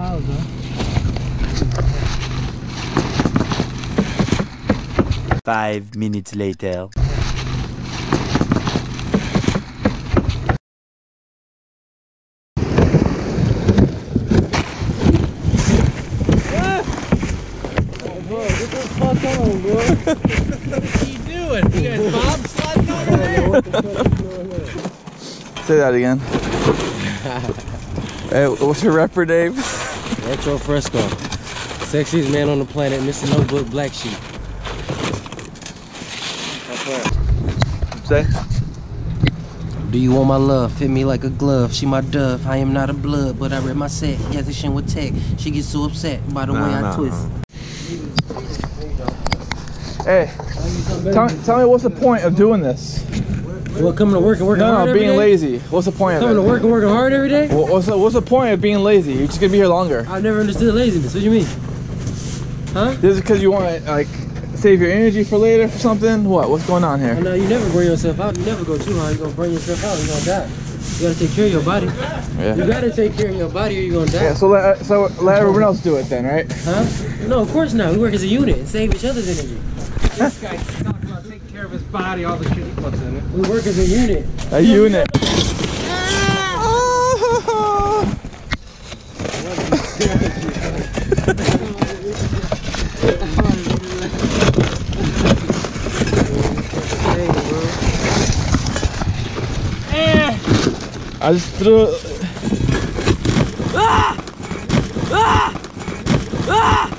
piles, huh? Five minutes later. What are you doing? You guys bobsledding over there? Say that again. hey, what's your rapper name? Retro Fresco. Sexiest man on the planet, Mr. Notebook Black Sheep. Say. Do you want my love? Fit me like a glove. She my dove. I am not a blood, but I read my set. Yes, this shit with tech. She gets so upset by the way I nah, twist. Hey, tell, tell me what's the point of doing this? Well, coming to work and working No, hard no, being lazy. What's the point of Coming to work and working hard every day? Wha- What's the, what's the point of being lazy? You're just gonna be here longer. I've never understood laziness. What do you mean? Huh? This is because you want to like save your energy for later for something. What? What's going on I here? know you never burn yourself out. You never go too hard. You're gonna burn yourself out. You're gonna die. You gotta take care of your body. Yeah. You gotta take care of your body or you're gonna die. Yeah. So let so let everyone else do it then, right? Huh? No, of course not. We work as a unit and save each other's energy. body, all the shit he puts in it. We work as a unit. A unit. I just threw. Ah! Ah! Ah!